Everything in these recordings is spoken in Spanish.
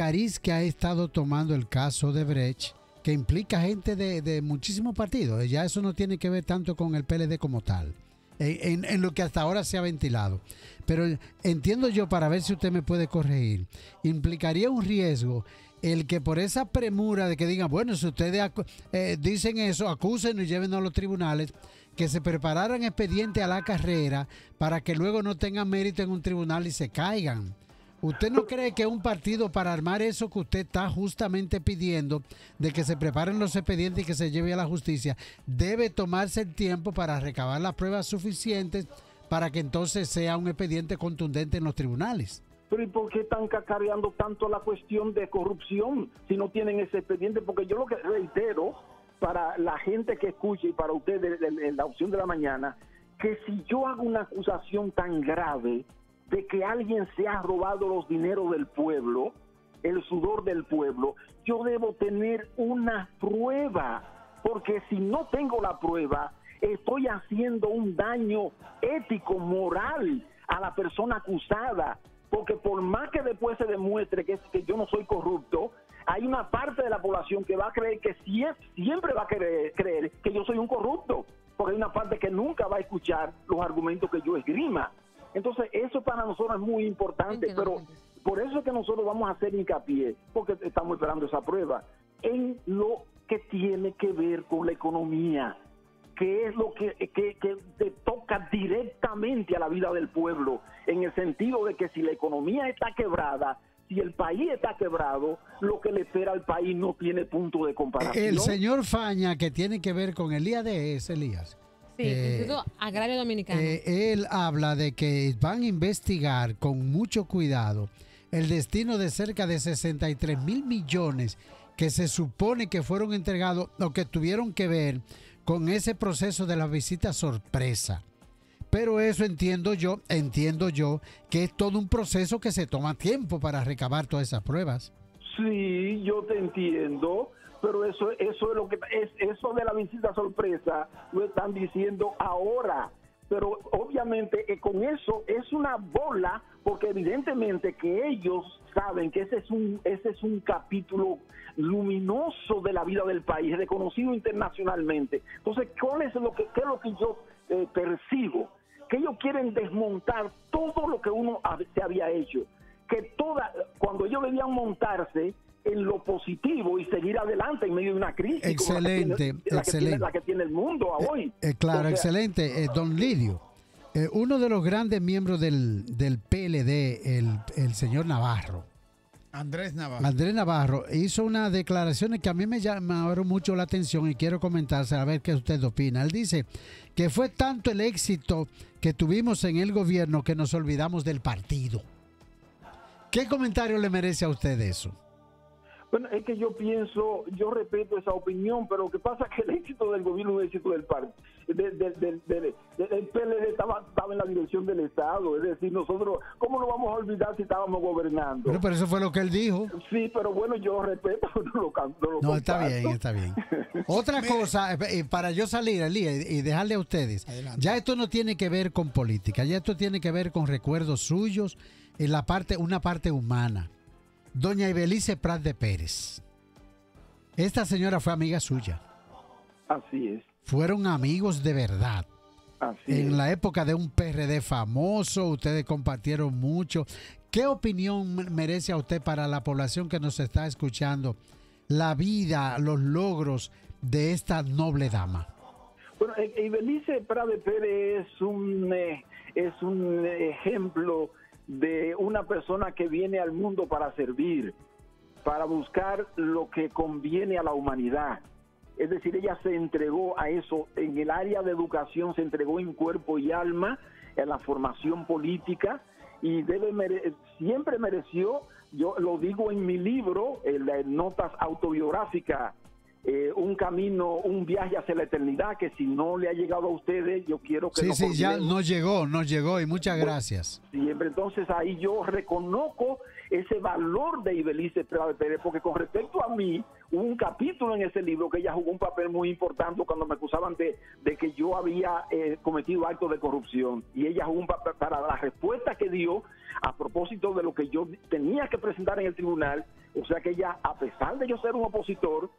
cariz que ha estado tomando el caso de Brecht, que implica gente de, muchísimos partidos, ya eso no tiene que ver tanto con el PLD como tal, en, en lo que hasta ahora se ha ventilado. Pero entiendo yo, para ver si usted me puede corregir, implicaría un riesgo el que por esa premura de que digan, bueno, si ustedes eh, dicen eso, acusen y lleven a los tribunales, que se prepararan expediente a la carrera para que luego no tengan mérito en un tribunal y se caigan. ¿Usted no cree que un partido para armar eso que usted está justamente pidiendo, de que se preparen los expedientes y que se lleve a la justicia, debe tomarse el tiempo para recabar las pruebas suficientes para que entonces sea un expediente contundente en los tribunales? Pero ¿y por qué están cacareando tanto la cuestión de corrupción si no tienen ese expediente? Porque yo lo que reitero para la gente que escuche y para ustedes en la opción de la mañana, que si yo hago una acusación tan grave de que alguien se ha robado los dineros del pueblo, el sudor del pueblo, yo debo tener una prueba, porque si no tengo la prueba, estoy haciendo un daño ético, moral a la persona acusada, porque por más que después se demuestre que, yo no soy corrupto, hay una parte de la población que va a creer que sie- siempre va a creer, creer que yo soy un corrupto, porque hay una parte que nunca va a escuchar los argumentos que yo esgrima. Entonces, eso para nosotros es muy importante, Entiendo, pero entiendo. por eso es que nosotros vamos a hacer hincapié, porque estamos esperando esa prueba, en lo que tiene que ver con la economía, que es lo que, que, que te toca directamente a la vida del pueblo, en el sentido de que si la economía está quebrada, si el país está quebrado, lo que le espera al país no tiene punto de comparación. El señor Faña, que tiene que ver con el IADS, Elías, Sí, Eh, Instituto Agrario Dominicano. eh, él habla de que van a investigar con mucho cuidado el destino de cerca de 63 mil millones que se supone que fueron entregados o que tuvieron que ver con ese proceso de la visita sorpresa. Pero eso entiendo yo, entiendo yo que es todo un proceso que se toma tiempo para recabar todas esas pruebas. Sí, yo te entiendo, pero eso, eso es lo que es eso de la visita sorpresa lo están diciendo ahora. Pero obviamente eh, con eso es una bola, porque evidentemente que ellos saben que ese es un ese es un capítulo luminoso de la vida del país, reconocido internacionalmente. Entonces, ¿cuál es lo que qué es lo que yo eh, percibo? Que ellos quieren desmontar todo lo que uno se había hecho que toda, cuando ellos debían montarse en lo positivo y seguir adelante en medio de una crisis como la que Excelente, tiene- la, que tiene, la que tiene el mundo a hoy. Eh, claro, O sea, excelente. Eh, don Lidio, eh, uno de los grandes miembros del, del PLD, el, el señor Navarro, Andrés Navarro. Andrés Navarro, hizo unas declaraciones que a mí me llamaron mucho la atención y quiero comentarse a ver qué usted opina. Él dice que fue tanto el éxito que tuvimos en el gobierno que nos olvidamos del partido. ¿Qué comentario le merece a usted eso? Bueno, es que yo pienso, yo respeto esa opinión, pero lo que pasa es que el éxito del gobierno es el éxito del partido. del PLD estaba, estaba en la dirección del Estado, es decir, nosotros, ¿cómo nos vamos a olvidar si estábamos gobernando? Bueno, pero eso fue lo que él dijo. Sí, pero bueno, yo respeto, no lo, can- no lo No, está bien, está bien. Otra cosa, eh, eh, para yo salir, Elías, y y dejarle a ustedes, Adelante. ya esto no tiene que ver con política, ya esto tiene que ver con recuerdos suyos en la parte, una parte humana. Doña Ibelice Prat de Pérez. Esta señora fue amiga suya. Así es, Fueron amigos de verdad. así En es. la época de un PRD famoso, ustedes compartieron mucho. ¿Qué opinión me- merece a usted para la población que nos está escuchando la vida, los logros de esta noble dama? Bueno, eh, Ibelice Prade Pérez es un, eh, es un ejemplo de una persona que viene al mundo para servir, para buscar lo que conviene a la humanidad. Es decir, ella se entregó a eso en el área de educación, se entregó en cuerpo y alma, en la formación política y debe mere- siempre mereció, yo lo digo en mi libro, en las notas autobiográficas, eh, un camino, un viaje hacia la eternidad, que si no le ha llegado a ustedes, yo quiero que Sí, sí, ya nos llegó, nos llegó y muchas gracias. siempre. Entonces ahí yo reconozco ese valor de Ibelice Pérez, porque con respecto a mí, hubo un capítulo en ese libro que ella jugó un papel muy importante cuando me acusaban de, de que yo había eh, cometido actos de corrupción. Y ella jugó un papel para la respuesta que dio a propósito de lo que yo tenía que presentar en el tribunal. O sea que ella, a pesar de yo ser un opositor,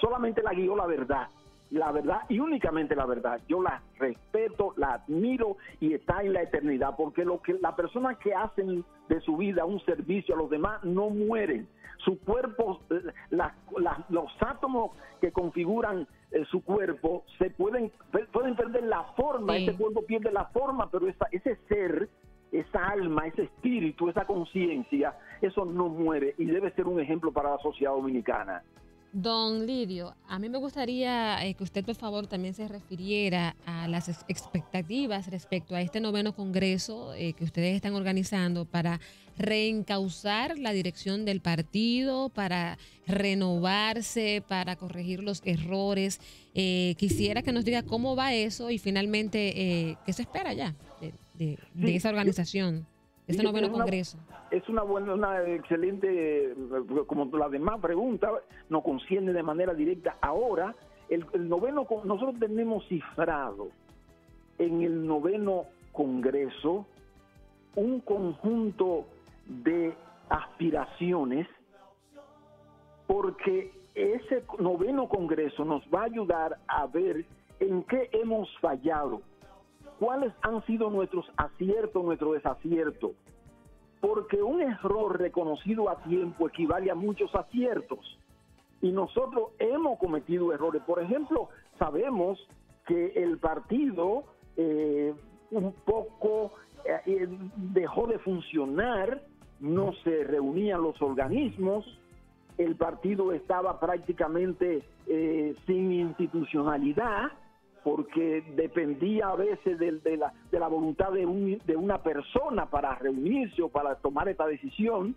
solamente la guió la verdad la verdad y únicamente la verdad. Yo la respeto, la admiro y está en la eternidad, porque lo que la persona que hacen de su vida un servicio a los demás no mueren. Su cuerpo, eh, los átomos que configuran eh, su cuerpo se pueden pueden perder la forma, ese cuerpo pierde la forma, pero esa, ese ser esa alma, ese espíritu, esa conciencia, eso no muere y debe ser un ejemplo para la sociedad dominicana. Don Lidio, a mí me gustaría eh, que usted por favor también se refiriera a las expectativas respecto a este noveno congreso eh, que ustedes están organizando para reencauzar la dirección del partido, para renovarse, para corregir los errores. Eh, quisiera que nos diga cómo va eso y finalmente qué se espera ya de, esa organización, este noveno congreso es una buena, una excelente, como la demás pregunta, nos conciende de manera directa. Ahora, el, noveno, nosotros tenemos cifrado en el noveno Congreso un conjunto de aspiraciones porque ese noveno Congreso nos va a ayudar a ver en qué hemos fallado, cuáles han sido nuestros aciertos, nuestros desaciertos porque un error reconocido a tiempo equivale a muchos aciertos. Y nosotros hemos cometido errores. Por ejemplo, sabemos que el partido eh, un poco eh, eh, dejó de funcionar, no se reunían los organismos, el partido estaba prácticamente sin institucionalidad porque dependía a veces de, la, de la, voluntad de, de una persona para reunirse o para tomar esta decisión.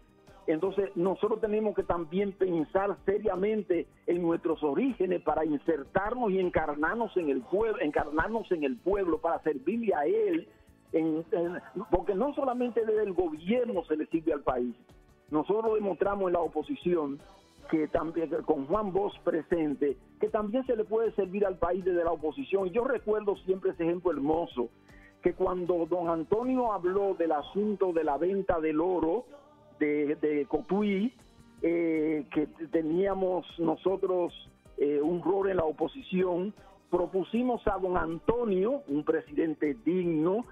Entonces nosotros tenemos que también pensar seriamente en nuestros orígenes para insertarnos y encarnarnos en el pueblo, encarnarnos en el pueblo para servirle a él, porque no solamente desde el gobierno se le sirve al país. Nosotros demostramos en la oposición que también con Juan Bosch presente, que también se le puede servir al país desde la oposición. Yo recuerdo siempre ese ejemplo hermoso, que cuando don Antonio habló del asunto de la venta del oro de, de Cotuí, eh, que teníamos nosotros eh, un rol en la oposición, propusimos a don Antonio, un presidente digno,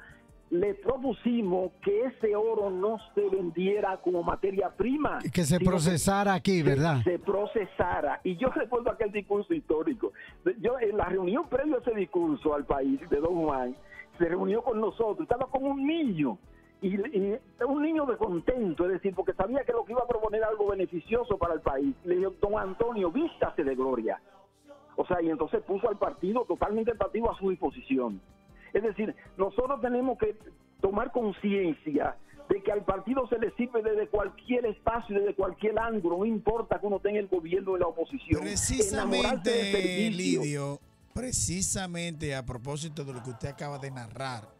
le propusimos que ese oro no se vendiera como materia prima. Que se procesara aquí, ¿verdad? se procesara. Y yo recuerdo aquel discurso histórico. Yo en la reunión previo a ese discurso al país de Don Juan, se reunió con nosotros, estaba como un niño. Y, un niño de contento, es decir, porque sabía que lo que iba a proponer algo beneficioso para el país. Le dijo, don Antonio, vístase de gloria. O sea, y entonces puso al partido, totalmente el partido a su disposición. Es decir, nosotros tenemos que tomar conciencia de que al partido se le sirve desde cualquier espacio, desde cualquier ángulo, no importa que uno tenga el gobierno de la oposición. Precisamente, Lidio, precisamente a propósito de lo que usted acaba de narrar,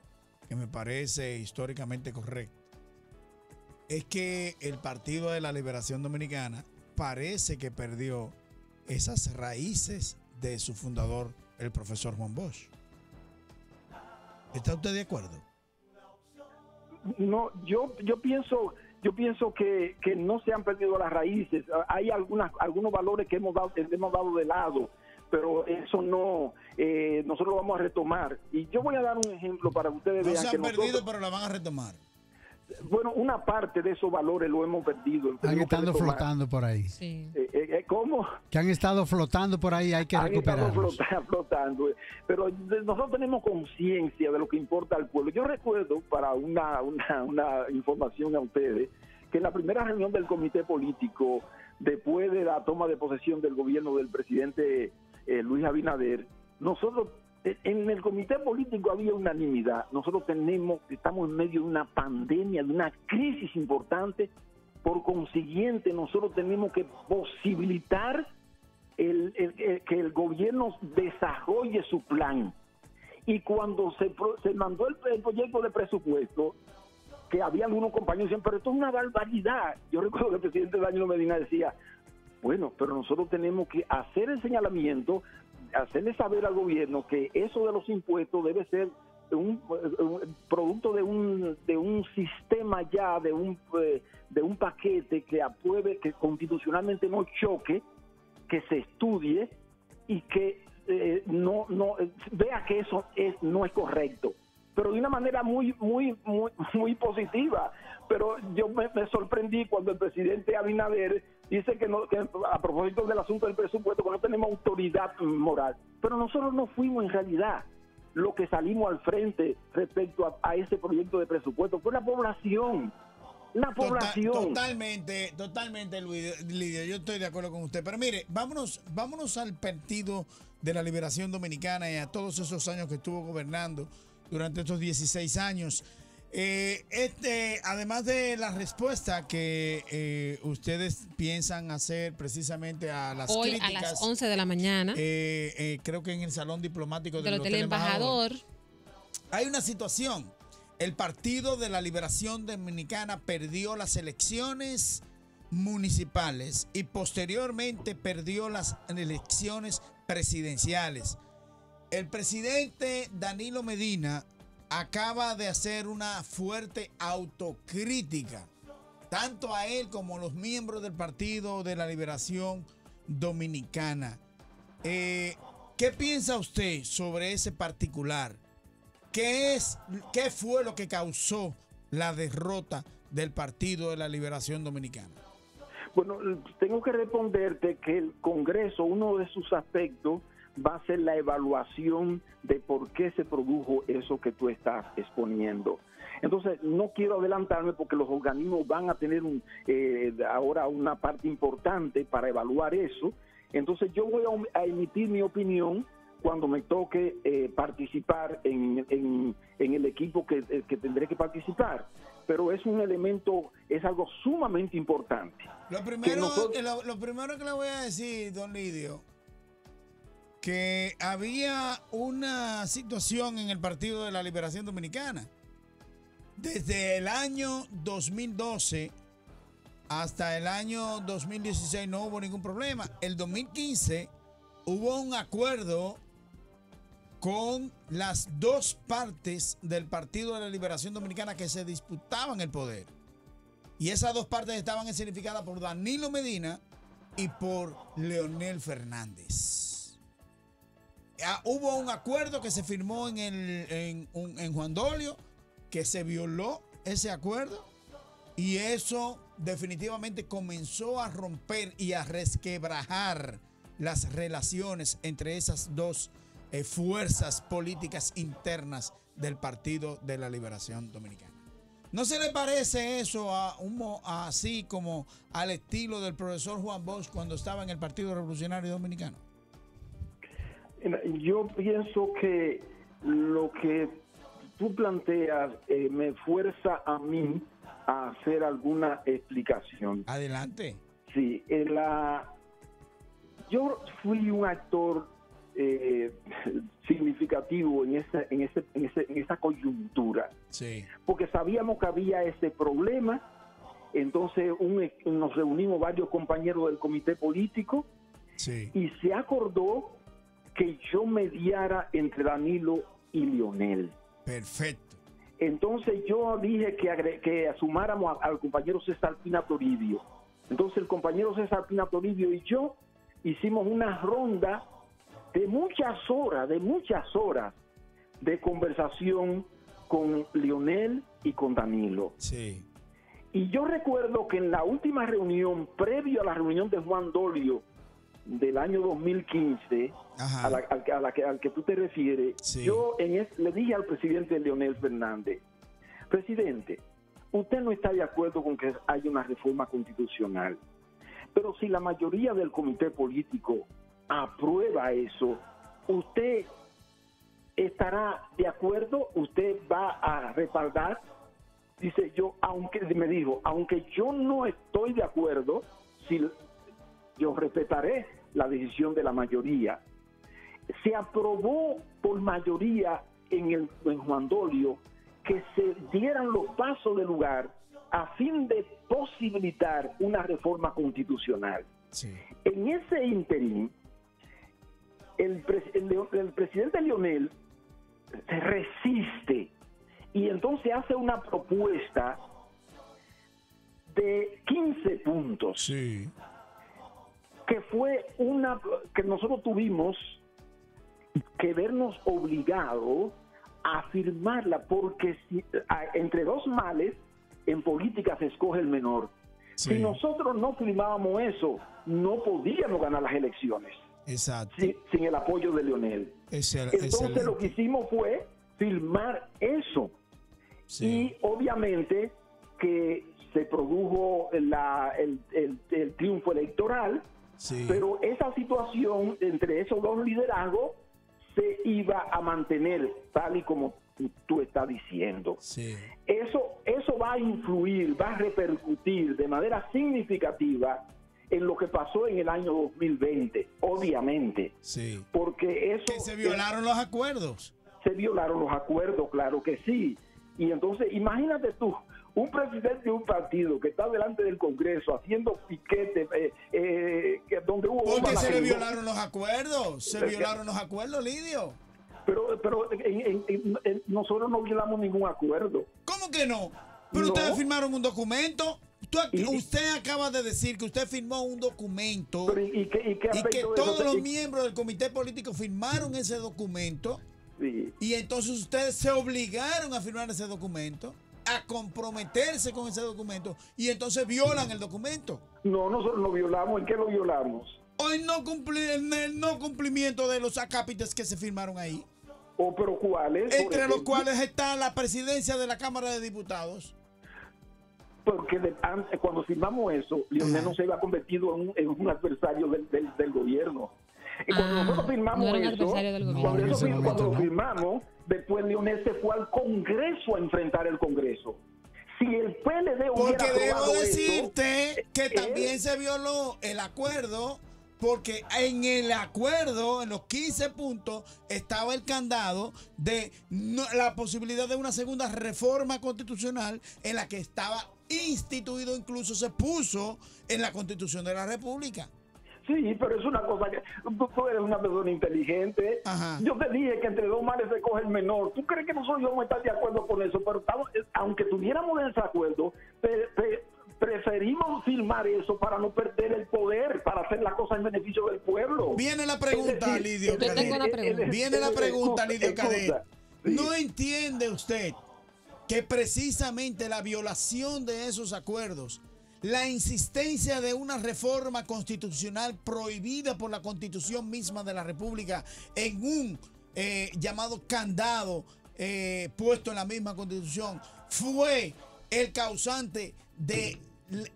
que me parece históricamente correcto, es que el Partido de la Liberación Dominicana parece que perdió esas raíces de su fundador, el profesor Juan Bosch. ¿Está usted de acuerdo? No, yo, yo pienso, yo pienso que, no se han perdido las raíces. Hay algunas, algunos valores que hemos dado, hemos dado de lado, pero eso no, eh, nosotros lo vamos a retomar. Y yo voy a dar un ejemplo para que ustedes vean. No se han perdido, pero la van a retomar. Bueno, una parte de esos valores lo hemos perdido. Han estado flotando por ahí. Sí. Eh, eh, eh, ¿Cómo? Que han estado flotando por ahí, hay que recuperarlos. flotando, Pero nosotros tenemos conciencia de lo que importa al pueblo. Yo recuerdo, para una, una, información a ustedes, que en la primera reunión del comité político, después de la toma de posesión del gobierno del presidente Luis Abinader, nosotros en el comité político había unanimidad. Nosotros tenemos, estamos en medio de una pandemia, de una crisis importante. Por consiguiente, nosotros tenemos que posibilitar que el gobierno desarrolle su plan. Y cuando se, mandó el, proyecto de presupuesto, que había algunos compañeros que decían, pero esto es una barbaridad. Yo recuerdo que el presidente Daniel Medina decía, bueno, pero nosotros tenemos que hacer el señalamiento hacerle saber al gobierno que eso de los impuestos debe ser un, producto de un, de un sistema ya, de un, eh, de un paquete que apruebe, que constitucionalmente no choque, que se estudie y que eh, no, no vea que eso es, no es correcto pero de una manera muy, muy, muy, muy positiva. Pero yo me, sorprendí cuando el presidente Abinader dice que, no, que a propósito del asunto del presupuesto, que no tenemos autoridad moral. Pero nosotros no fuimos en realidad lo que salimos al frente respecto a, ese proyecto de presupuesto, fue la población. La población. totalmente, totalmente, Lidia, yo estoy de acuerdo con usted. Pero mire, vámonos, vámonos al Partido de la Liberación Dominicana y a todos esos años que estuvo gobernando durante estos 16 años. Eh, este, además de la respuesta que eh, ustedes piensan hacer precisamente a las Hoy a las 11 de la mañana. Eh, creo que en el Salón Diplomático del, Hotel, Embajador. Hay una situación. El Partido de la Liberación Dominicana perdió las elecciones municipales y posteriormente perdió las elecciones presidenciales. El presidente Danilo Medina acaba de hacer una fuerte autocrítica, tanto a él como a los miembros del Partido de la Liberación Dominicana. Eh, ¿Qué piensa usted sobre ese particular? ¿Qué, es, ¿Qué fue lo que causó la derrota del Partido de la Liberación Dominicana? Bueno, tengo que responderte que el Congreso, uno de sus aspectos, va a ser la evaluación de por qué se produjo eso que tú estás exponiendo. Entonces, no quiero adelantarme porque los organismos van a tener un, eh, ahora una parte importante para evaluar eso. Entonces, yo voy a, emitir mi opinión cuando me toque eh, participar en, en, el equipo que, eh, que, tendré que participar. Pero es un elemento, es algo sumamente importante. Lo primero, lo, lo primero que le voy a decir, don Lidio, que había una situación en el Partido de la Liberación Dominicana. Desde el año 2012 hasta el año 2016 no hubo ningún problema. El 2015 hubo un acuerdo con las dos partes del Partido de la Liberación Dominicana que se disputaban el poder. Y esas dos partes estaban significadas por Danilo Medina y por Leonel Fernández. Ah, hubo un acuerdo que se firmó en, el, en, Juan Dolio, que se violó ese acuerdo y eso definitivamente comenzó a romper y a resquebrajar las relaciones entre esas dos eh, fuerzas políticas internas del Partido de la Liberación Dominicana. ¿No se le parece eso a un, así como al estilo del profesor Juan Bosch cuando estaba en el Partido Revolucionario Dominicano? Yo pienso que lo que tú planteas eh, me fuerza a mí a hacer alguna explicación. Adelante. Sí, la, yo fui un actor eh, significativo en esa, en, ese, en, ese, en esa coyuntura. Sí. Porque sabíamos que había ese problema. Entonces nos reunimos varios compañeros del comité político sí. y se acordó que yo mediara entre Danilo y Lionel. Perfecto. Entonces yo dije que, que sumáramos al compañero César Pina Toribio. Entonces el compañero César Pina Toribio y yo hicimos una ronda de muchas horas, de muchas horas de conversación con Lionel y con Danilo. Sí. Y yo recuerdo que en la última reunión, previo a la reunión de Juan Dolio, del año 2015, a la, al, que, al, que, tú te refieres, yo en le dije al presidente Leonel Fernández, presidente, usted no está de acuerdo con que haya una reforma constitucional, pero si la mayoría del comité político aprueba eso, usted estará de acuerdo, usted va a respaldar. Dice yo, aunque me dijo, aunque yo no estoy de acuerdo, si yo respetaré la decisión de la mayoría. Se aprobó por mayoría en, el, en Juan Dolio que se dieran los pasos de lugar a fin de posibilitar una reforma constitucional. En ese interín, el, el, presidente Lionel se resiste y entonces hace una propuesta de 15 puntos Sí. Que fue una que nosotros tuvimos que vernos obligados a firmarla porque si, a- entre dos males en política se escoge el menor. Sí. Si nosotros no firmábamos eso, no podíamos ganar las elecciones Exacto. sin, sin el apoyo de Leonel. Excel- Entonces excelente. lo que hicimos fue firmar eso. Sí. Y obviamente que se produjo la- el, el- el triunfo electoral, Sí. pero esa situación entre esos dos liderazgos se iba a mantener tal y como tú- tú estás diciendo. Sí. Eso, eso va a influir, va a repercutir de manera significativa en lo que pasó en el año 2020, obviamente, Sí. porque eso Que se violaron los acuerdos. se violaron los acuerdos, claro que sí. Y entonces, imagínate tú, un presidente de un partido que está delante del Congreso haciendo piquete, eh, eh, que- donde hubo Porque se le violaron los acuerdos. Se violaron los acuerdos, Lidio. Pero, pero en- en- en- en- nosotros no violamos ningún acuerdo. ¿Cómo que no? Pero No. ustedes firmaron un documento. Tú usted acaba de decir que usted firmó un documento ¿y, y qué, y y que todos los miembros del comité político firmaron ese documento sí. y entonces ustedes se obligaron a firmar ese documento, a comprometerse con ese documento y entonces violan el documento. No, nosotros no violamos. ¿En qué lo violamos? O el no, en el no cumplimiento de los acápites que se firmaron ahí, ¿O pero cuáles? Entre los cuales está la presidencia de la Cámara de Diputados. Porque de- antes, cuando firmamos eso, Leonel Ajá. no se había convertido en un, en un adversario del, del- del gobierno. Y cuando Ah, nosotros firmamos no eso, cuando, No, en eso ese fir- momento cuando lo no. firmamos, después Leonel se fue al Congreso a enfrentar el Congreso. Si el PLD Porque debo eso, decirte que también se violó el acuerdo, porque en el acuerdo, en los 15 puntos, estaba el candado de no- la posibilidad de una segunda reforma constitucional en la que estaba instituido, incluso se puso en la constitución de la República. Sí, pero es una cosa que tú, tú eres una persona inteligente. Ajá. Yo te dije que entre dos males se coge el menor. ¿Tú crees que nosotros íbamos a estar de acuerdo con eso? Pero estamos- eh, aunque tuviéramos desacuerdo, pe- pe- preferimos firmar eso para no perder el poder, para hacer la cosa en beneficio del pueblo. Viene la pregunta, decir, Lidio Cadet. tengo una pregunta. Viene la pregunta, Lidio Cadet. ¿No entiende usted que precisamente la violación de esos acuerdos, la insistencia de una reforma constitucional prohibida por la constitución misma de la República en un eh, llamado candado eh, puesto en la misma constitución, fue el causante de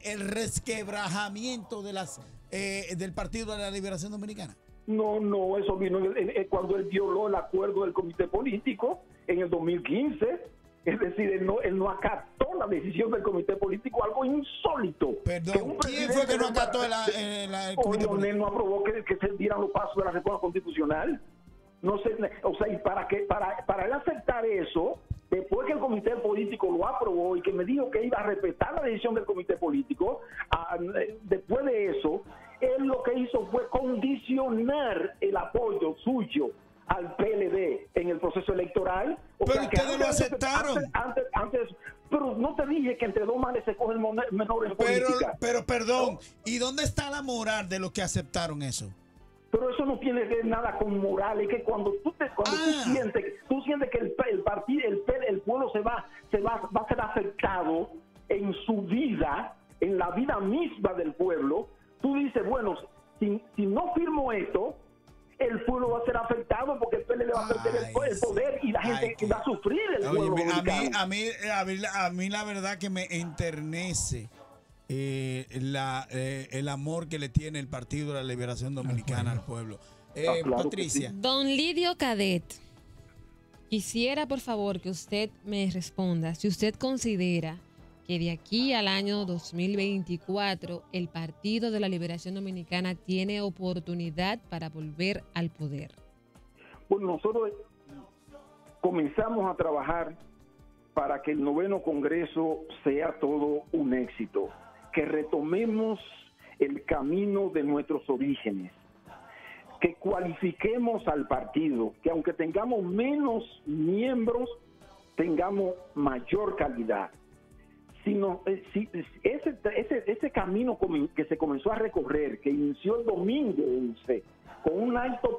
el resquebrajamiento de las eh, del Partido de la Liberación Dominicana? No, no, eso vino en- cuando él violó el acuerdo del comité político en el 2015. Es decir, él no, él no acató la decisión del comité político, algo insólito. Perdón, ¿quién fue que no acató la- eh, la- el O comité político? no aprobó que, que se dieran los pasos de la reforma constitucional. No sé, o sea, y para que para, para él aceptar eso, después que el comité político lo aprobó y que me dijo que iba a respetar la decisión del comité político, ah, después de eso, él lo que hizo fue condicionar el apoyo suyo al PLD en el proceso electoral. O Pero sea que ustedes lo antes- aceptaron. Antes, antes, antes- pero no te dije que entre dos males se coge el mon- menor en Pero, política. pero perdón, ¿y dónde está la moral de los que aceptaron eso? Pero eso no tiene que ver nada con moral, es que cuando tú te, cuando Ah. tú sientes, tú sientes que el, el partido, el, pueblo se va, se va, va a ser afectado en su vida, en la vida misma del pueblo, tú dices, bueno, si, si no firmo esto, el pueblo va a ser afectado porque el PLD va a perder el, po- el poder y la gente va a sufrir el Oye, pueblo a, mí, a, mí, a, mí, a mí la verdad que me enternece eh, la, eh, el amor que le tiene el Partido de la Liberación Dominicana al pueblo. Eh, Ah, claro que Patricia, Don Lidio Cadet, quisiera por favor que usted me responda. Si usted considera que de aquí al año 2024 el Partido de la Liberación Dominicana tiene oportunidad para volver al poder. Bueno, nosotros comenzamos a trabajar para que el noveno Congreso sea todo un éxito, que retomemos el camino de nuestros orígenes. que cualifiquemos al partido, que aunque tengamos menos miembros, tengamos mayor calidad. Sino, eh, si, ese, ese, ese camino que se comenzó a recorrer, que inició el domingo 11, con un acto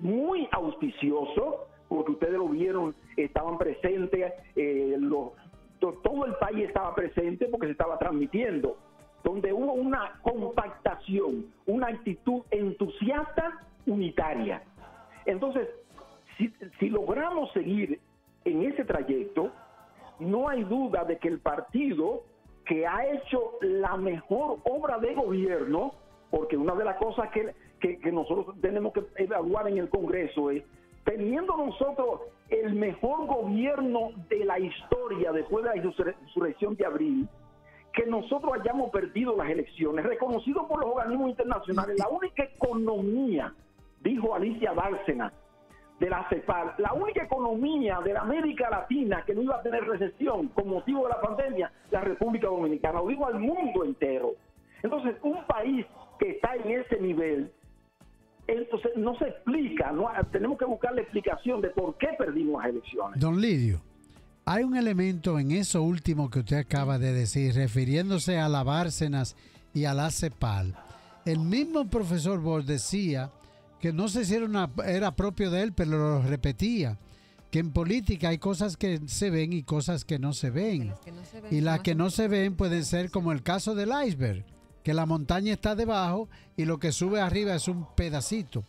muy auspicioso, porque ustedes lo vieron, estaban presentes, eh, todo el país estaba presente porque se estaba transmitiendo, donde hubo una compactación, una actitud entusiasta unitaria. Entonces, si, logramos seguir en ese trayecto, no hay duda de que el partido que ha hecho la mejor obra de gobierno, porque una de las cosas que, que, nosotros tenemos que evaluar en el Congreso es, teniendo nosotros el mejor gobierno de la historia después de la insurrección de abril, que nosotros hayamos perdido las elecciones, reconocido por los organismos internacionales, la única economía dijo Alicia Bárcena de la CEPAL, la única economía de la América Latina que no iba a tener recesión con motivo de la pandemia, la República Dominicana, lo digo al mundo entero. Entonces, un país que está en ese nivel, entonces no se explica, no, tenemos que buscar la explicación de por qué perdimos las elecciones. Don Lidio, hay un elemento en eso último que usted acaba de decir, refiriéndose a la Bárcenas y a la CEPAL. El mismo profesor Bosch decía que no sé si era, era propio de él, pero lo repetía, que en política hay cosas que se ven y cosas que no se ven. y las que no se ven pueden ser como el caso del iceberg, que la montaña está debajo y lo que sube arriba es un pedacito.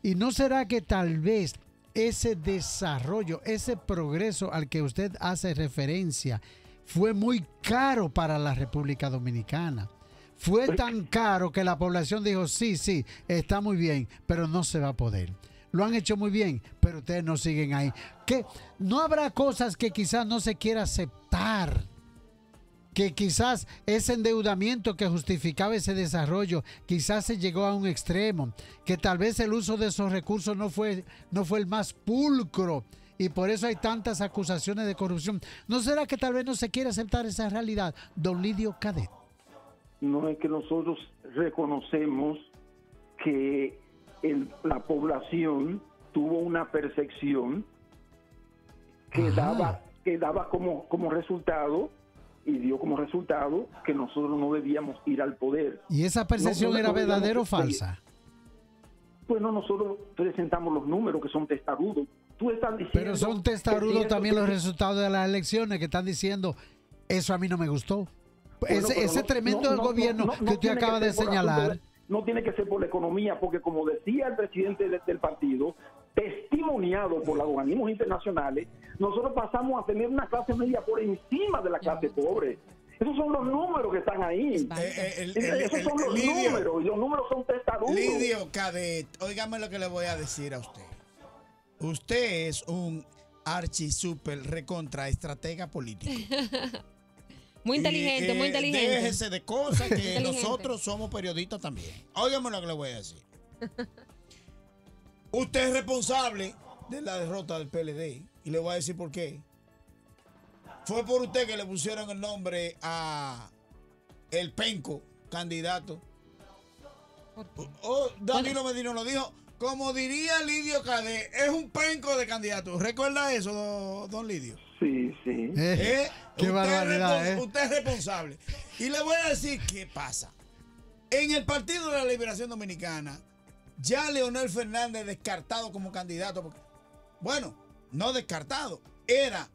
¿Y no será que tal vez ese desarrollo, ese progreso al que usted hace referencia, fue muy caro para la República Dominicana? Fue tan caro que la población dijo, sí, sí, está muy bien, pero no se va a poder. Lo han hecho muy bien, pero ustedes no siguen ahí. Que no habrá cosas que quizás no se quiera aceptar. Que quizás ese endeudamiento que justificaba ese desarrollo, quizás se llegó a un extremo. Que tal vez el uso de esos recursos no fue, no fue el más pulcro y por eso hay tantas acusaciones de corrupción. ¿No será que tal vez no se quiere aceptar esa realidad? Don Lidio Cadet no es que nosotros reconocemos que la población tuvo una percepción que daba que daba como, como resultado y dio como resultado que nosotros no debíamos ir al poder. ¿Y esa percepción era verdadera o falsa? Bueno, nosotros presentamos los números que son testarudos. Tú estás diciendo Pero son testarudos también los resultados de las elecciones que están diciendo, eso a mí no me gustó ese, tremendo gobierno que usted acaba de señalar. no tiene que ser por la economía, porque como decía el presidente del partido, testimoniado por los organismos internacionales, nosotros pasamos a tener una clase media por encima de la clase pobre. Esos son los números que están ahí. Eh, eh, Esos son los números, y los números son testarudos. Lidio Cadet, oígame lo que le voy a decir a usted. Usted es un archi super recontra estratega político. Muy inteligente, muy inteligente. Déjese de cosas que nosotros somos periodistas también. Óigame lo que le voy a decir. Usted es responsable de la derrota del PLD. Y le voy a decir por qué. Fue por usted que le pusieron el nombre a el penco candidato. Oh, Danilo Medina lo dijo. Como diría Lidio Cade, es un penco de candidato. ¿Recuerda eso, don Lidio? Sí, sí. Eh, qué usted barbaridad, es eh. Usted es responsable. Y le voy a decir qué pasa. En el Partido de la Liberación Dominicana, ya Leonel Fernández descartado como candidato. bueno, no descartado, era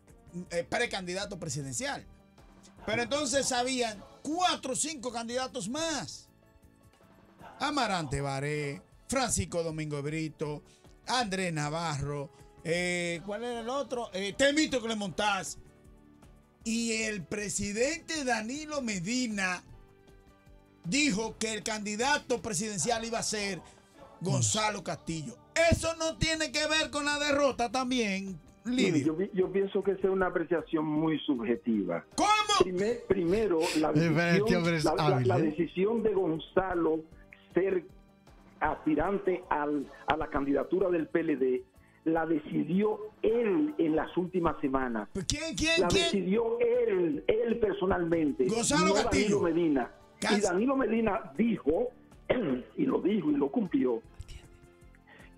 eh, precandidato presidencial. Pero entonces habían cuatro o cinco candidatos más. Amarante Baré, Francisco Domingo Brito, Andrés Navarro, eh, ¿Cuál era el otro? Eh, Temito Clemontaz. Y el presidente Danilo Medina dijo que el candidato presidencial iba a ser Gonzalo Castillo. Eso no tiene que ver con la derrota también, Lidio. Yo, pienso que es una apreciación muy subjetiva. ¿Cómo? primero, la decisión, la, decisión, de Gonzalo ser aspirante al, a la candidatura del PLD la decidió él en las últimas semanas. ¿Quién, quién, la decidió él, él personalmente. Gonzalo no Danilo Medina. Y Danilo Medina dijo, y lo dijo y lo cumplió,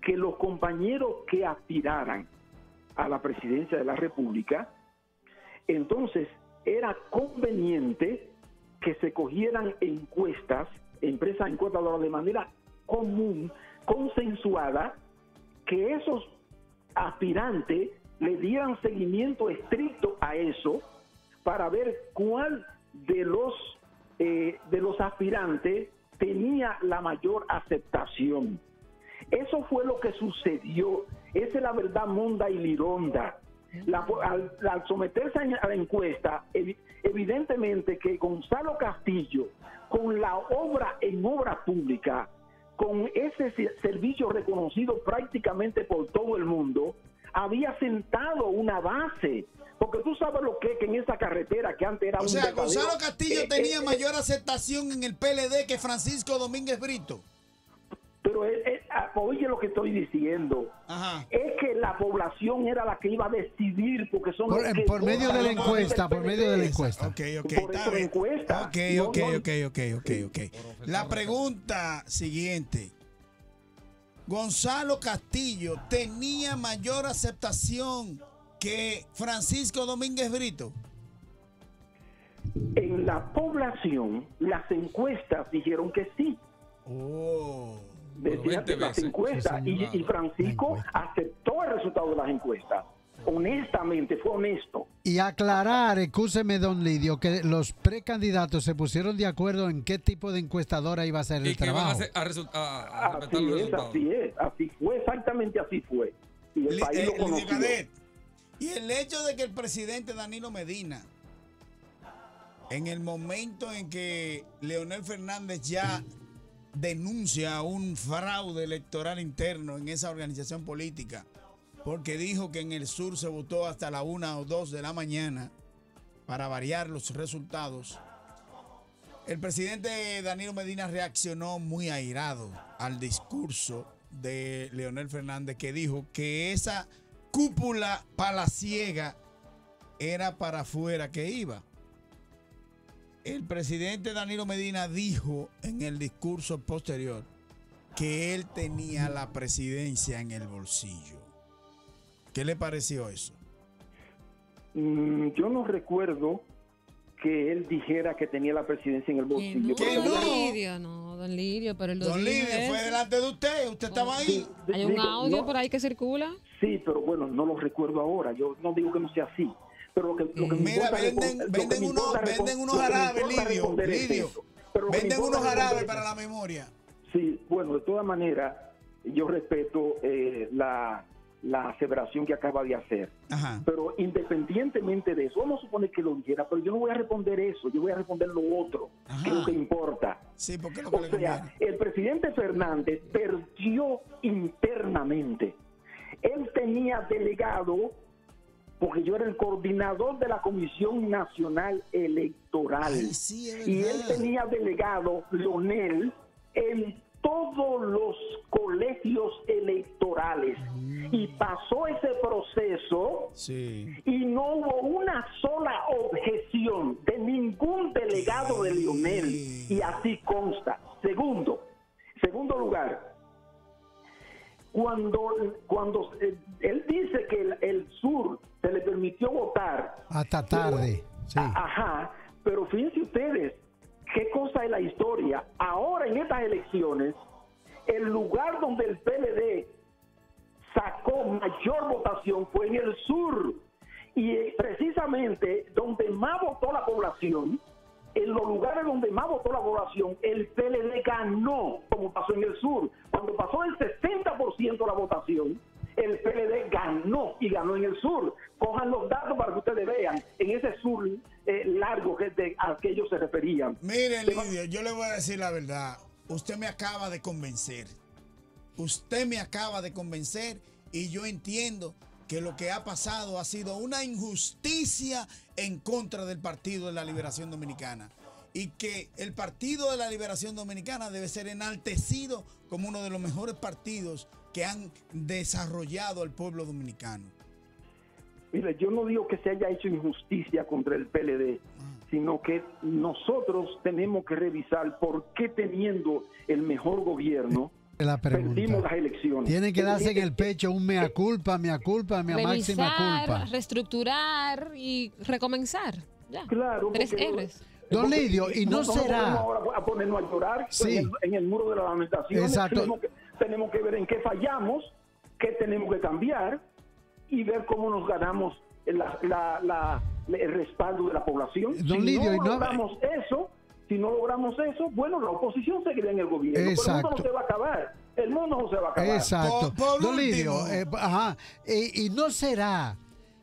que los compañeros que aspiraran a la presidencia de la República, entonces era conveniente que se cogieran encuestas, empresas encuestadoras de manera común, consensuada, que esos aspirantes le dieran seguimiento estricto a eso para ver cuál de los eh, de los aspirantes tenía la mayor aceptación. Eso fue lo que sucedió. Esa es la verdad monda y lironda. al, someterse a la encuesta, evidentemente que Gonzalo Castillo, con la obra en obra pública, con ese servicio reconocido prácticamente por todo el mundo, había sentado una base. Porque tú sabes lo que es que en esa carretera que antes era o sea, Gonzalo Castillo eh, tenía eh, mayor aceptación en el PLD que Francisco Domínguez Brito. Pero ah, oye lo que estoy diciendo. Es que la población era la que iba a decidir porque son por, medio de la encuesta, por medio de la encuesta. Ok, ok. Ok, ok, ok, ok, ok, ok. La pregunta siguiente. Gonzalo Castillo tenía mayor aceptación que Francisco Domínguez Brito. En la población, las encuestas dijeron que sí. Oh decía las encuestas y, y, Francisco aceptó el resultado de las encuestas. Honestamente, fue honesto. Y aclarar, escúcheme, don Lidio, que los precandidatos se pusieron de acuerdo en qué tipo de encuestadora iba a ser el trabajo. así es, así es, así fue, exactamente así fue. Y el país lo conoció. Y el hecho de que el presidente Danilo Medina, en el momento en que Leonel Fernández ya denuncia un fraude electoral interno en esa organización política, porque dijo que en el sur se votó hasta la una o dos de la mañana para variar los resultados. El presidente Danilo Medina reaccionó muy airado al discurso de Leonel Fernández que dijo que esa cúpula palaciega era para afuera que iba. El presidente Danilo Medina dijo en el discurso posterior que él tenía la presidencia en el bolsillo. ¿Qué le pareció eso? Mm, yo no recuerdo que él dijera que tenía la presidencia en el bolsillo. ¿Qué no? Don Lidio, no, don Lidio, pero él Don Lidio fue delante de usted, usted estaba ahí. Hay un audio por ahí que circula. Sí, pero bueno, no lo recuerdo ahora. Yo no digo que no sea así pero lo que, lo que Mira, venden, venden, unos, venden unos jarabes, Lidio, Lidio. Venden unos jarabes para la memoria. Sí, bueno, de todas maneras, yo respeto eh, la, la aseveración que acaba de hacer. Ajá. Pero independientemente de eso, vamos a suponer que lo dijera, pero yo no voy a responder eso, yo voy a responder lo otro, que es lo que importa. Sí, porque lo o sea, el presidente Fernández perdió internamente. Él tenía delegado porque yo era el coordinador de la Comisión Nacional Electoral. y él tenía delegado, Leonel, en todos los colegios electorales. Mm. Y pasó ese proceso y no hubo una sola objeción de ningún delegado de Leonel. Y así consta. Segundo, segundo lugar, cuando, cuando eh, él dice que el sur se le permitió votar. Hasta tarde, sí. Ajá, pero fíjense ustedes, qué cosa es la historia. Ahora en estas elecciones, el lugar donde el PLD sacó mayor votación fue en el sur. Y precisamente donde más votó la población, en los lugares donde más votó la población, el PLD ganó, como pasó en el sur. Cuando pasó el 60% de la votación, el PLD ganó y ganó en el sur. Cojan los datos para que ustedes vean en ese sur eh, largo que de, a que ellos se referían. Mire, Lidia, yo le voy a decir la verdad. Usted me acaba de convencer. Usted me acaba de convencer y yo entiendo que lo que ha pasado ha sido una injusticia en contra del Partido de la Liberación Dominicana y que el Partido de la Liberación Dominicana debe ser enaltecido como uno de los mejores partidos que han desarrollado al pueblo dominicano. Mire, yo no digo que se haya hecho injusticia contra el PLD, sino que nosotros tenemos que revisar por qué teniendo el mejor gobierno La pregunta. perdimos las elecciones. Tienen que darse en el pecho un mea culpa, mea culpa, mea máxima culpa. reestructurar y recomenzar. Ya. Claro, Tres R's. Don Lidio, y no será- ahora a ponernos a llorar Sí. en, el, en el muro de la lamentación. Exacto. Tenemos que, tenemos que ver en qué fallamos, qué tenemos que cambiar y ver cómo nos ganamos la- la- la- el respaldo de la población. Don si Lidio, no y no- eso, si no logramos eso, bueno, la oposición seguirá en el gobierno. Pero el Exacto. mundo no se va a acabar. El mundo no se va a acabar. Exacto. Por- por Lidio, eh, ajá. Y, y no será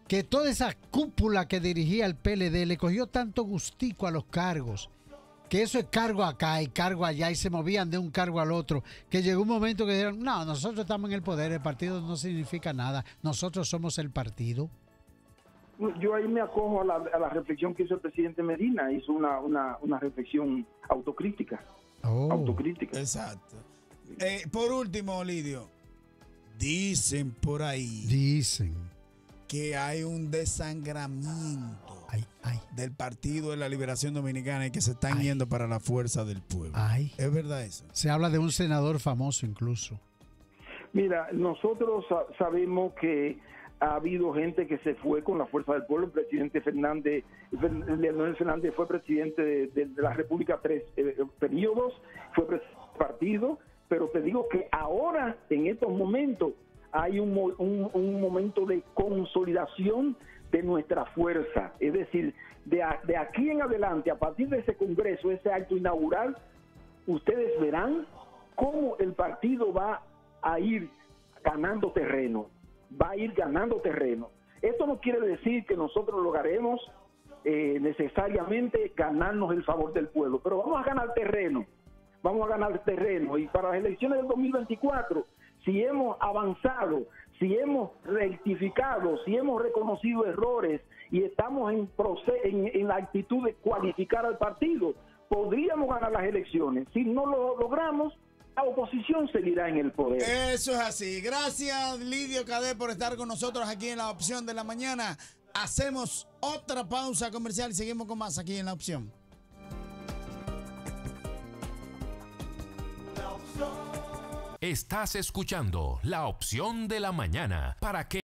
que toda esa cúpula que dirigía el PLD le cogió tanto gustico a los cargos, que eso es cargo acá y cargo allá y se movían de un cargo al otro, que llegó un momento que dijeron, no, nosotros estamos en el poder, el partido no significa nada, nosotros somos el partido. Yo ahí me acojo a la, a la reflexión que hizo el presidente Medina, hizo una, una, una reflexión autocrítica. Oh. Autocrítica. Exacto. Eh, por último, Lidio, dicen por ahí Dicen. que hay un desangramiento Ay, ay, del Partido de la Liberación Dominicana y que se están Ay. yendo para la fuerza del pueblo. ay. ¿Es verdad eso? Se habla de un senador famoso incluso. Mira, nosotros sa- sabemos que ha habido gente que se fue con la fuerza del pueblo. El presidente Fernández, Fer- Leonel Fernández fue presidente de, la República tres eh, periodos, fue partido, pero te digo que ahora, en estos momentos, hay un, un- un momento de consolidación de nuestra fuerza. Es decir, de, a- de aquí en adelante, a partir de ese congreso, ese acto inaugural, ustedes verán cómo el partido va a ir ganando terreno, va a ir ganando terreno. Esto no quiere decir que nosotros lograremos eh, necesariamente ganarnos el favor del pueblo, pero vamos a ganar terreno, vamos a ganar terreno y para las elecciones del 2024, si hemos avanzado, si hemos rectificado, si hemos reconocido errores y estamos en, en, en la actitud de cualificar al partido, podríamos ganar las elecciones. Si no lo logramos, la oposición seguirá en el poder. Eso es así. Gracias, Lidio Cadet, por estar con nosotros aquí en la opción de la mañana. Hacemos otra pausa comercial y seguimos con más aquí en la opción. Estás escuchando la opción de la mañana para que